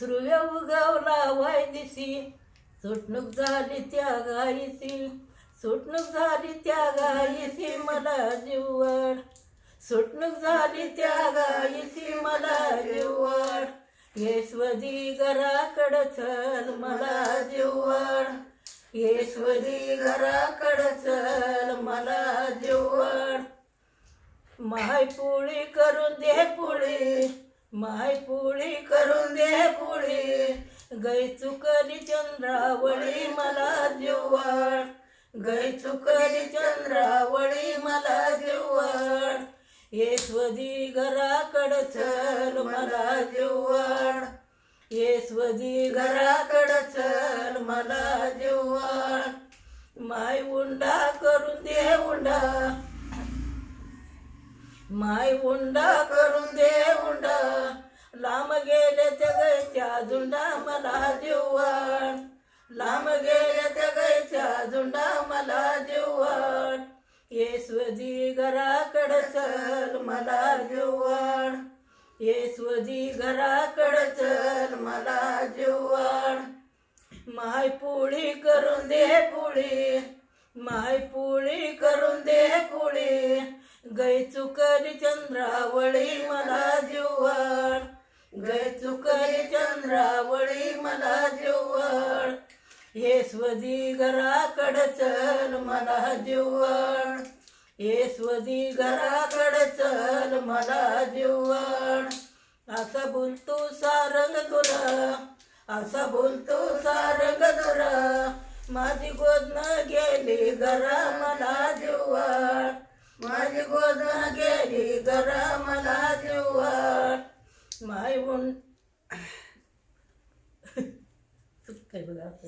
सुरव्या उगवला वाय दिसी सुटणूक झाली त्या गायीची सुटणूक झाली त्या गायीची मला जीवड सुटणूक झाली त्या गायीची मला जीवड येशवदी घराकड चल मला जीवड येशवदी घराकड चल मला जीवड माय पोळी करून दे पोळी. माय पोळी करून दे पोळी. गै चुकली चंद्रावळी मला जीवड गै चुकली चंद्रावळी मला जीवड येसवदी घराकड चल मला जीवड येसवदी घराकड चल मला जीवड माय उंडा करून दे उंडा. माय उंडा करून दे त्या गैच्या झुंडा मला जीवण. लांब गेल्या त्या गैच्या झुंडा मला जीवण. येस्वजी घराकड चल मला जीवण. येस्वजी घराकड चल मला जीवण. माय पोळी करून दे पोळी माय पोळी करून दे पोळी. गैचुकरी चंद्रावळी मला जीवण. गै चंद्रावळी मला जीवण. येसवदी घराकड चल मला जीवण. येसवदी घराकड चल मला जेवण. असं बोलतो सारंग तुला असा बोलतो सारंग तुला. माझी गोदन गेली घरा मला जेवण. My one. Look, people have